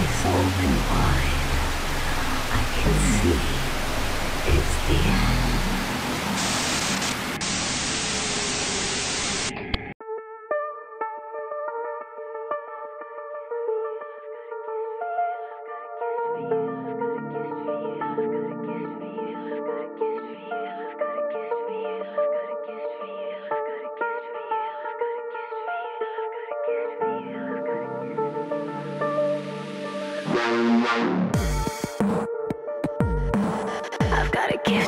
eyes open wide, I can see it's the end.